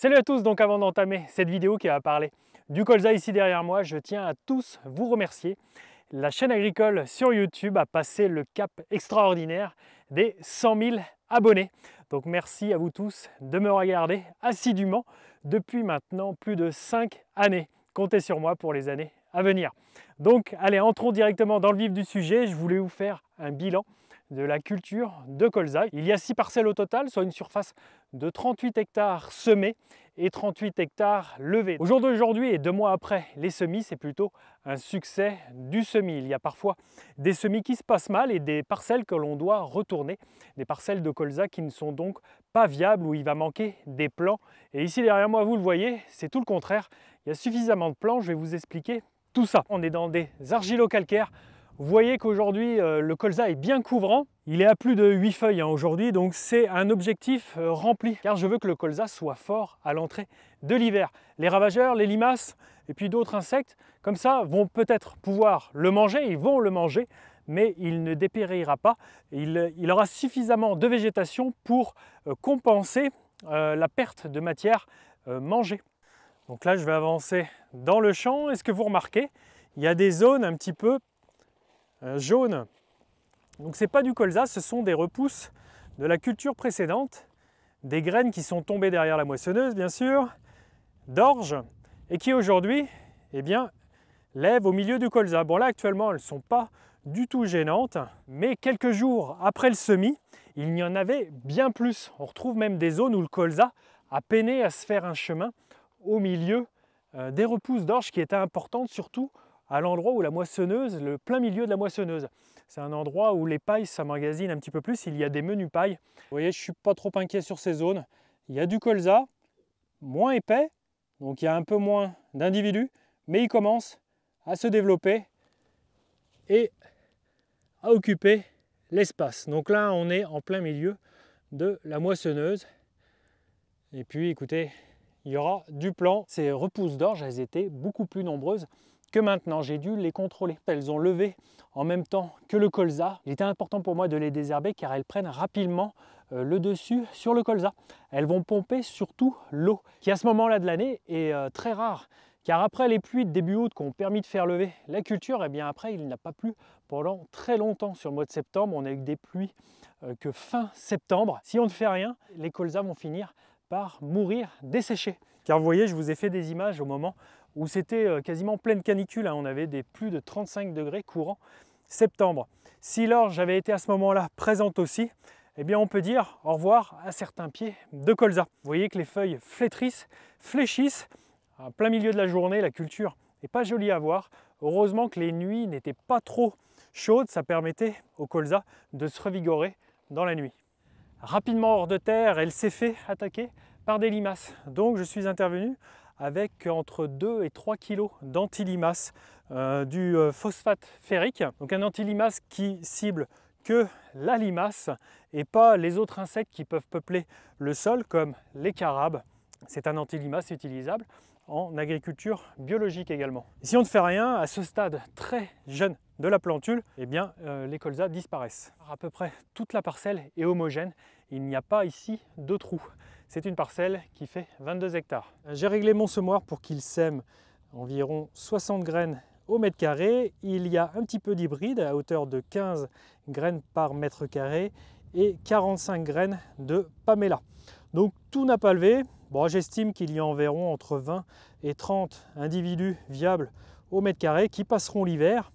Salut à tous, donc avant d'entamer cette vidéo qui va parler du colza ici derrière moi, je tiens à tous vous remercier. La chaîne agricole sur YouTube a passé le cap extraordinaire des 100 000 abonnés. Donc merci à vous tous de me regarder assidûment depuis maintenant plus de 5 années. Comptez sur moi pour les années à venir. Donc allez, entrons directement dans le vif du sujet. Je voulais vous faire un bilan de la culture de colza. Il y a 6 parcelles au total, soit une surface de 38 hectares semés et 38 hectares levés. Au jour d'aujourd'hui et deux mois après les semis, c'est plutôt un succès du semis. Il y a parfois des semis qui se passent mal et des parcelles que l'on doit retourner, des parcelles de colza qui ne sont donc pas viables, où il va manquer des plants. Et ici derrière moi, vous le voyez, c'est tout le contraire. Il y a suffisamment de plants, je vais vous expliquer tout ça. On est dans des argilo-calcaires vous voyez qu'aujourd'hui, euh, le colza est bien couvrant. Il est à plus de 8 feuilles hein, aujourd'hui, donc c'est un objectif euh, rempli, car je veux que le colza soit fort à l'entrée de l'hiver. Les ravageurs, les limaces et puis d'autres insectes, comme ça, vont peut-être pouvoir le manger, ils vont le manger, mais il ne dépérira pas. Il, aura suffisamment de végétation pour euh, compenser la perte de matière mangée. Donc là, je vais avancer dans le champ. Est-ce que vous remarquez Il y a des zones un petit peu jaune. Donc c'est pas du colza, ce sont des repousses de la culture précédente, des graines qui sont tombées derrière la moissonneuse bien sûr, d'orge, et qui aujourd'hui eh bien, lèvent au milieu du colza. Bon là actuellement elles ne sont pas du tout gênantes, mais quelques jours après le semis, il y en avait bien plus. On retrouve même des zones où le colza a peiné à se faire un chemin au milieu euh, des repousses d'orge qui étaient importantes surtout à l'endroit où la moissonneuse, le plein milieu de la moissonneuse. C'est un endroit où les pailles s'emmagasinent un petit peu plus, il y a des menus pailles. Vous voyez, je ne suis pas trop inquiet sur ces zones. Il y a du colza, moins épais, donc il y a un peu moins d'individus, mais il commence à se développer et à occuper l'espace. Donc là, on est en plein milieu de la moissonneuse. Et puis, écoutez, il y aura du plan. Ces repousses d'orge, elles étaient beaucoup plus nombreuses que maintenant. J'ai dû les contrôler. Elles ont levé en même temps que le colza. Il était important pour moi de les désherber car elles prennent rapidement euh, le dessus sur le colza. Elles vont pomper surtout l'eau qui à ce moment-là de l'année est euh, très rare. Car après les pluies de début août qui ont permis de faire lever la culture, et eh bien après il n'a pas plu pendant très longtemps. Sur le mois de septembre, on a eu des pluies euh, que fin septembre. Si on ne fait rien, les colzas vont finir par mourir desséchés. Car vous voyez, je vous ai fait des images au moment où c'était euh, quasiment pleine canicule, hein. on avait des plus de 35 degrés courant septembre. Si l'orge avait été à ce moment-là présente aussi, eh bien on peut dire au revoir à certains pieds de colza. Vous voyez que les feuilles flétrissent, fléchissent, à plein milieu de la journée, la culture n'est pas jolie à voir. Heureusement que les nuits n'étaient pas trop chaudes, ça permettait au colza de se revigorer dans la nuit. Rapidement hors de terre, elle s'est fait attaquer par des limaces. Donc je suis intervenu avec entre 2 et 3 kg d'antilimace, euh, du euh, phosphate ferrique. Donc un antilimace qui cible que la limace et pas les autres insectes qui peuvent peupler le sol comme les carabes. C'est un antilimace utilisable en agriculture biologique également. si on ne fait rien, à ce stade très jeune de la plantule, eh bien, euh, les colzas disparaissent. À peu près toute la parcelle est homogène. Il n'y a pas ici de trous. C'est une parcelle qui fait 22 hectares. J'ai réglé mon semoir pour qu'il sème environ 60 graines au mètre carré. Il y a un petit peu d'hybride à hauteur de 15 graines par mètre carré et 45 graines de pamela. Donc tout n'a pas levé. Bon, J'estime qu'il y a environ entre 20 et 30 individus viables au mètre carré qui passeront l'hiver.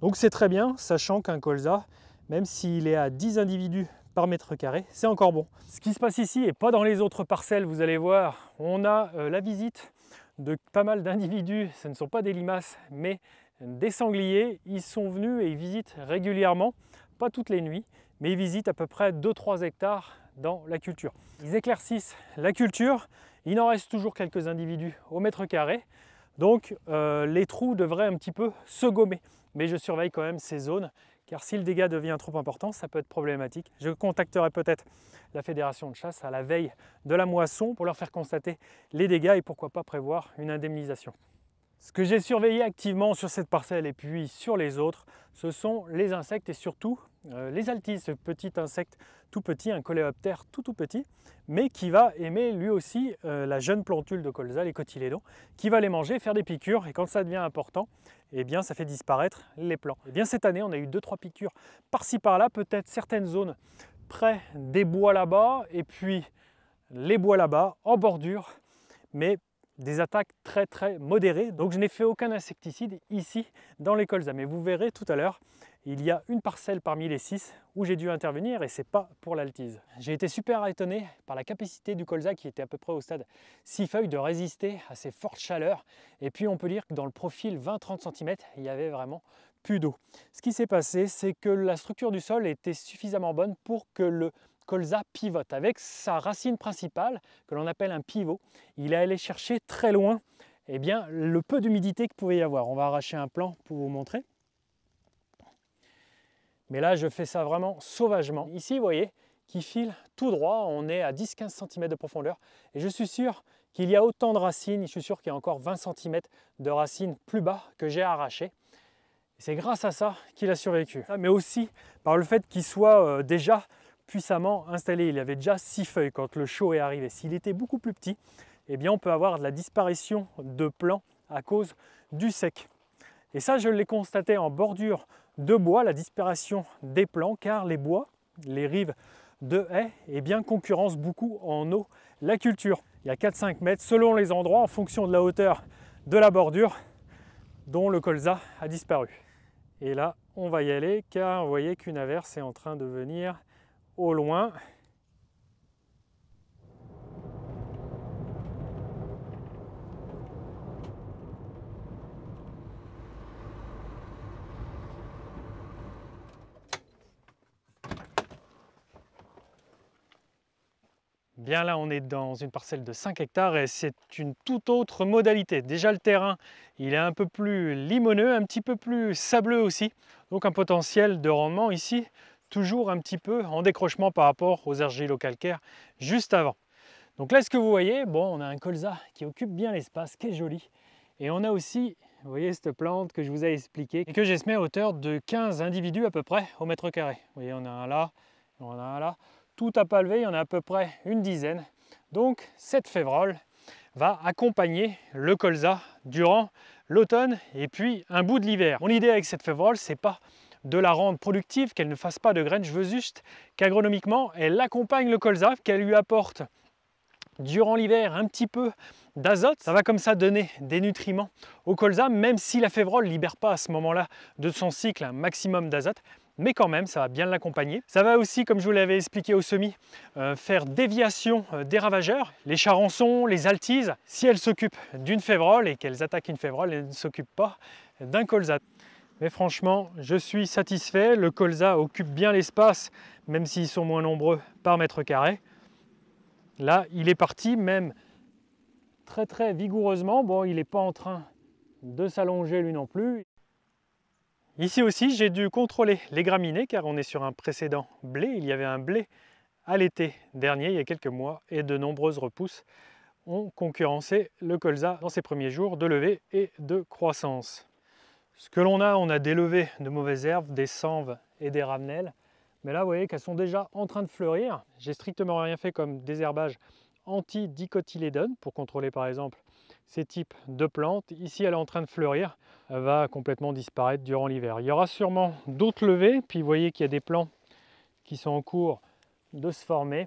Donc c'est très bien, sachant qu'un colza, même s'il est à 10 individus mètre carré, c'est encore bon. Ce qui se passe ici et pas dans les autres parcelles, vous allez voir, on a euh, la visite de pas mal d'individus, ce ne sont pas des limaces, mais des sangliers. Ils sont venus et ils visitent régulièrement, pas toutes les nuits, mais ils visitent à peu près 2-3 hectares dans la culture. Ils éclaircissent la culture, il en reste toujours quelques individus au mètre carré, donc euh, les trous devraient un petit peu se gommer. Mais je surveille quand même ces zones car si le dégât devient trop important, ça peut être problématique. Je contacterai peut-être la fédération de chasse à la veille de la moisson pour leur faire constater les dégâts et pourquoi pas prévoir une indemnisation. Ce que j'ai surveillé activement sur cette parcelle et puis sur les autres, ce sont les insectes et surtout euh, les altises, ce petit insecte tout petit, un coléoptère tout tout petit, mais qui va aimer lui aussi euh, la jeune plantule de colza, les cotylédons, qui va les manger, faire des piqûres, et quand ça devient important, eh bien ça fait disparaître les plants. Eh bien cette année, on a eu 2-3 piqûres par-ci par-là, peut-être certaines zones près des bois là-bas, et puis les bois là-bas, en bordure, mais des attaques très très modérées. Donc je n'ai fait aucun insecticide ici dans les colzas, mais vous verrez tout à l'heure, il y a une parcelle parmi les six où j'ai dû intervenir et c'est pas pour l'altise. J'ai été super étonné par la capacité du colza qui était à peu près au stade 6 feuilles de résister à ces fortes chaleurs. Et puis on peut dire que dans le profil 20-30 cm, il y avait vraiment plus d'eau. Ce qui s'est passé, c'est que la structure du sol était suffisamment bonne pour que le colza pivote. Avec sa racine principale, que l'on appelle un pivot, il est allé chercher très loin eh bien, le peu d'humidité qu'il pouvait y avoir. On va arracher un plan pour vous montrer. Mais là, je fais ça vraiment sauvagement. Ici, vous voyez, qui file tout droit. On est à 10-15 cm de profondeur. Et je suis sûr qu'il y a autant de racines. Je suis sûr qu'il y a encore 20 cm de racines plus bas que j'ai arraché. C'est grâce à ça qu'il a survécu. Mais aussi par le fait qu'il soit euh, déjà puissamment installé. Il avait déjà 6 feuilles quand le chaud est arrivé. S'il était beaucoup plus petit, eh bien on peut avoir de la disparition de plants à cause du sec. Et ça, je l'ai constaté en bordure de bois, la disparition des plants, car les bois, les rives de haies, eh bien, concurrencent beaucoup en eau la culture. Il y a 4-5 mètres selon les endroits en fonction de la hauteur de la bordure dont le colza a disparu. Et là, on va y aller car vous voyez qu'une averse est en train de venir loin. Bien là, on est dans une parcelle de 5 hectares et c'est une toute autre modalité. Déjà le terrain, il est un peu plus limoneux, un petit peu plus sableux aussi. Donc un potentiel de rendement ici, toujours un petit peu en décrochement par rapport aux argilo-calcaires juste avant. Donc là, ce que vous voyez, bon, on a un colza qui occupe bien l'espace, qui est joli. Et on a aussi, vous voyez, cette plante que je vous ai expliqué et que semé à hauteur de 15 individus à peu près au mètre carré. Vous voyez, on a un là, on a un là tout à pas levé, il y en a à peu près une dizaine. Donc cette févrole va accompagner le colza durant l'automne et puis un bout de l'hiver. Mon idée avec cette févrole, c'est pas de la rendre productive, qu'elle ne fasse pas de graines, je veux juste qu'agronomiquement, elle accompagne le colza, qu'elle lui apporte durant l'hiver un petit peu d'azote. Ça va comme ça donner des nutriments au colza, même si la févrole ne libère pas à ce moment-là de son cycle un maximum d'azote mais quand même, ça va bien l'accompagner. Ça va aussi, comme je vous l'avais expliqué au semis, euh, faire déviation euh, des ravageurs, les charançons, les altises. Si elles s'occupent d'une févrole et qu'elles attaquent une févrole, elles ne s'occupent pas d'un colza. Mais franchement, je suis satisfait. Le colza occupe bien l'espace, même s'ils sont moins nombreux par mètre carré. Là, il est parti même très très vigoureusement. Bon, il n'est pas en train de s'allonger lui non plus. Ici aussi, j'ai dû contrôler les graminées car on est sur un précédent blé. Il y avait un blé à l'été dernier, il y a quelques mois, et de nombreuses repousses ont concurrencé le colza dans ses premiers jours de levée et de croissance. Ce que l'on a, on a des levées de mauvaises herbes, des sanves et des ramenelles. Mais là, vous voyez qu'elles sont déjà en train de fleurir. J'ai strictement rien fait comme désherbage anti-dicotylédone pour contrôler par exemple ces types de plantes. Ici, elle est en train de fleurir, elle va complètement disparaître durant l'hiver. Il y aura sûrement d'autres levées, puis vous voyez qu'il y a des plants qui sont en cours de se former.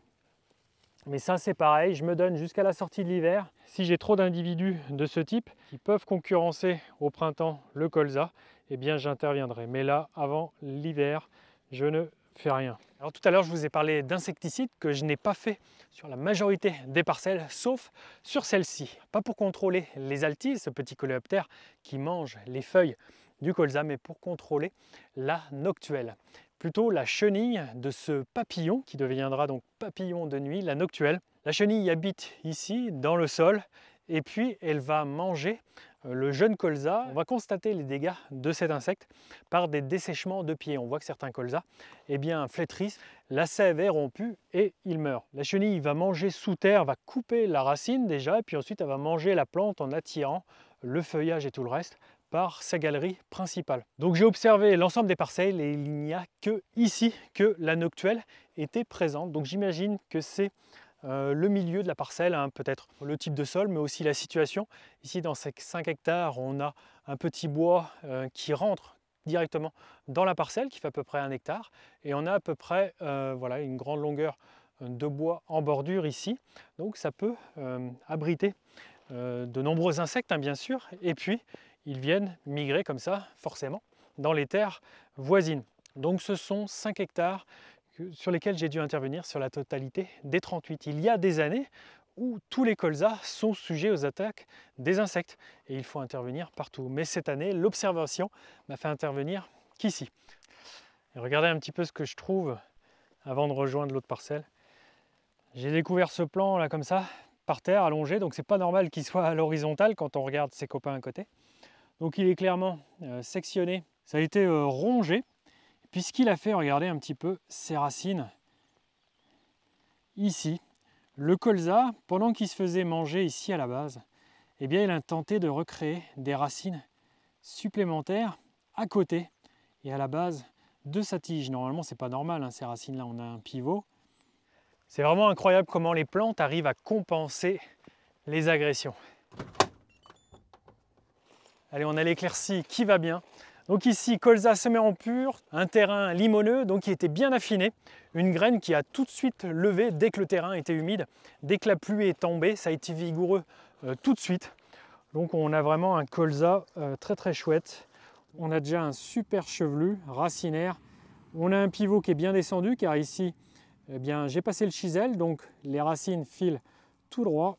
Mais ça, c'est pareil, je me donne jusqu'à la sortie de l'hiver. Si j'ai trop d'individus de ce type qui peuvent concurrencer au printemps le colza, eh bien j'interviendrai. Mais là, avant l'hiver, je ne fais rien. Alors tout à l'heure, je vous ai parlé d'insecticides que je n'ai pas fait sur la majorité des parcelles, sauf sur celle-ci. Pas pour contrôler les altises, ce petit coléoptère qui mange les feuilles du colza, mais pour contrôler la noctuelle. Plutôt la chenille de ce papillon, qui deviendra donc papillon de nuit, la noctuelle. La chenille habite ici, dans le sol, et puis elle va manger euh, le jeune colza, on va constater les dégâts de cet insecte par des dessèchements de pieds. On voit que certains colzas eh bien, flétrissent, la sève est rompue et il meurt. La chenille va manger sous terre, va couper la racine déjà, et puis ensuite elle va manger la plante en attirant le feuillage et tout le reste par sa galerie principale. Donc j'ai observé l'ensemble des parcelles et il n'y a que ici que la noctuelle était présente. Donc j'imagine que c'est euh, le milieu de la parcelle, hein, peut-être le type de sol, mais aussi la situation. Ici, dans ces 5 hectares, on a un petit bois euh, qui rentre directement dans la parcelle, qui fait à peu près un hectare, et on a à peu près euh, voilà, une grande longueur de bois en bordure ici. Donc ça peut abriter de nombreux insectes, hein, bien sûr, et puis ils viennent migrer comme ça, forcément, dans les terres voisines. Donc ce sont 5 hectares sur lesquels j'ai dû intervenir sur la totalité des 38. Il y a des années où tous les colzas sont sujets aux attaques des insectes et il faut intervenir partout. Mais cette année, l'observation m'a fait intervenir qu'ici. regardez un petit peu ce que je trouve avant de rejoindre l'autre parcelle. J'ai découvert ce plan là comme ça, par terre, allongé, donc c'est pas normal qu'il soit à l'horizontale quand on regarde ses copains à côté. Donc il est clairement euh, sectionné, ça a été euh, rongé puisqu'il a fait, regardez un petit peu, ses racines ici. Le colza, pendant qu'il se faisait manger ici à la base, eh bien, il a tenté de recréer des racines supplémentaires à côté et à la base de sa tige. Normalement, c'est pas normal, hein, ces racines-là, on a un pivot. C'est vraiment incroyable comment les plantes arrivent à compenser les agressions. Allez, on a l'éclaircie qui va bien. Donc ici, colza semé en pur, un terrain limoneux, donc qui était bien affiné, une graine qui a tout de suite levé dès que le terrain était humide, dès que la pluie est tombée, ça a été vigoureux euh, tout de suite. Donc on a vraiment un colza euh, très très chouette. On a déjà un super chevelu racinaire. On a un pivot qui est bien descendu car ici, eh j'ai passé le chisel, donc les racines filent tout droit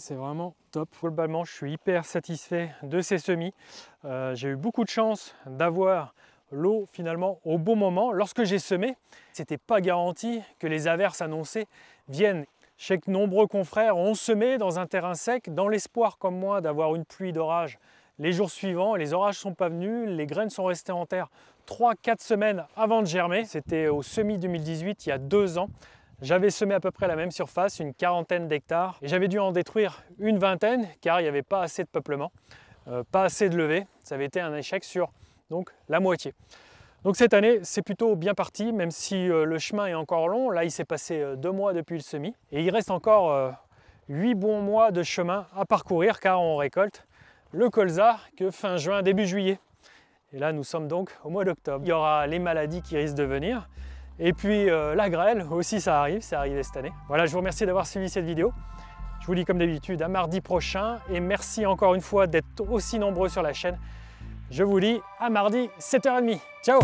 c'est vraiment top. Globalement, je suis hyper satisfait de ces semis. Euh, j'ai eu beaucoup de chance d'avoir l'eau finalement au bon moment. Lorsque j'ai semé, c'était pas garanti que les averses annoncées viennent. Je sais que nombreux confrères ont semé dans un terrain sec dans l'espoir comme moi d'avoir une pluie d'orage les jours suivants. Les orages sont pas venus, les graines sont restées en terre 3-4 semaines avant de germer. C'était au semi 2018, il y a deux ans. J'avais semé à peu près la même surface, une quarantaine d'hectares, et j'avais dû en détruire une vingtaine car il n'y avait pas assez de peuplement, euh, pas assez de levée. Ça avait été un échec sur donc la moitié. Donc cette année, c'est plutôt bien parti, même si euh, le chemin est encore long. Là, il s'est passé euh, deux mois depuis le semis, et il reste encore huit bons mois de chemin à parcourir car on récolte le colza que fin juin, début juillet. Et là, nous sommes donc au mois d'octobre. Il y aura les maladies qui risquent de venir. Et puis euh, la grêle aussi ça arrive, c'est arrivé cette année. Voilà, je vous remercie d'avoir suivi cette vidéo. Je vous dis comme d'habitude à mardi prochain et merci encore une fois d'être aussi nombreux sur la chaîne. Je vous dis à mardi 7h30. Ciao